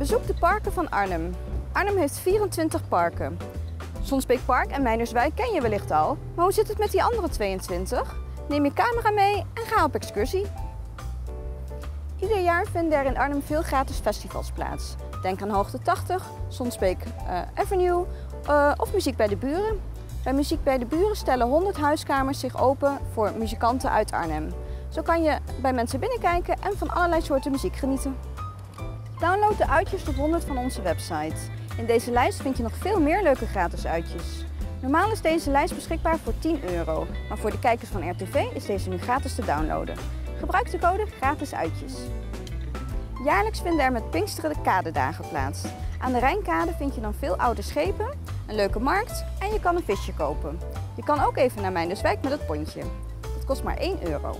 Bezoek de parken van Arnhem. Arnhem heeft 24 parken. Sonsbeekpark en Meinerswijk ken je wellicht al, maar hoe zit het met die andere 22? Neem je camera mee en ga op excursie. Ieder jaar vinden er in Arnhem veel gratis festivals plaats. Denk aan Hoogte 80, Sonsbeek uh, Avenue uh, of Muziek bij de Buren. Bij Muziek bij de Buren stellen 100 huiskamers zich open voor muzikanten uit Arnhem. Zo kan je bij mensen binnenkijken en van allerlei soorten muziek genieten. De uitjes tot 100 van onze website. In deze lijst vind je nog veel meer leuke gratis uitjes. Normaal is deze lijst beschikbaar voor 10 euro, maar voor de kijkers van RTV is deze nu gratis te downloaden. Gebruik de code gratis uitjes. Jaarlijks vinden er met Pinksteren de kadedagen plaats. Aan de Rijnkade vind je dan veel oude schepen, een leuke markt en je kan een visje kopen. Je kan ook even naar Mijnderswijk met het pontje. Dat kost maar 1 euro.